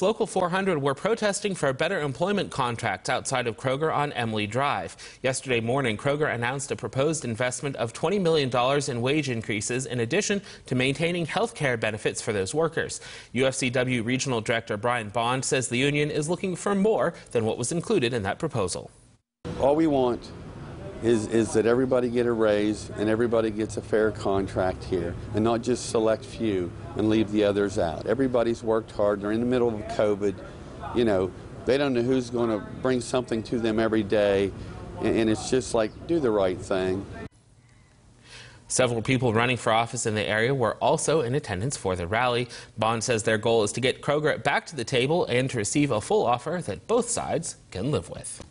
Local 400 were protesting for a better employment contracts outside of Kroger on Emily Drive. Yesterday morning, Kroger announced a proposed investment of $20 million in wage increases in addition to maintaining health care benefits for those workers. UFCW Regional Director Brian Bond says the union is looking for more than what was included in that proposal. All we want is, is that everybody get a raise and everybody gets a fair contract here and not just select few and leave the others out. Everybody's worked hard. They're in the middle of COVID. You know, they don't know who's going to bring something to them every day. And, and it's just like, do the right thing. Several people running for office in the area were also in attendance for the rally. Bond says their goal is to get Kroger back to the table and to receive a full offer that both sides can live with.